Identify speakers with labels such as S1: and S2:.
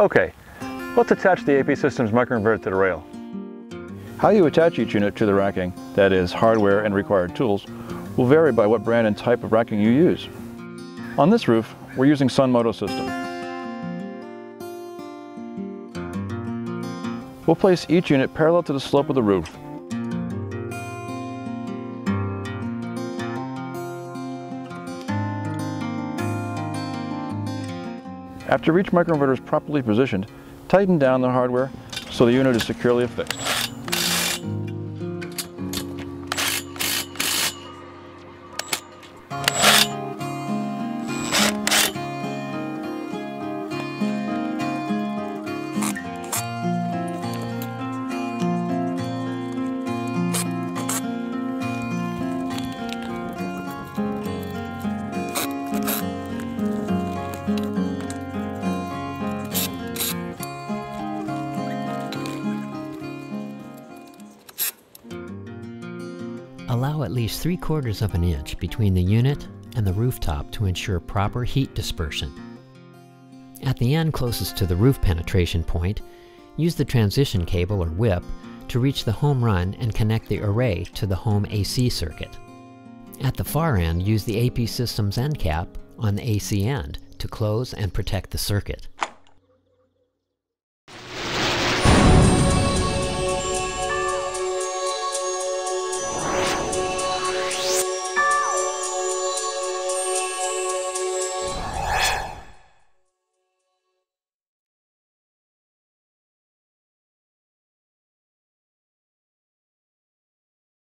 S1: Okay, let's attach the AP Systems microinverter to the rail.
S2: How you attach each unit to the racking, that is, hardware and required tools, will vary by what brand and type of racking you use. On this roof, we're using Sunmodo system. We'll place each unit parallel to the slope of the roof. After each microinverter is properly positioned, tighten down the hardware so the unit is securely affixed.
S3: Allow at least 3 quarters of an inch between the unit and the rooftop to ensure proper heat dispersion. At the end closest to the roof penetration point, use the transition cable or whip to reach the home run and connect the array to the home AC circuit. At the far end, use the AP Systems end cap on the AC end to close and protect the circuit.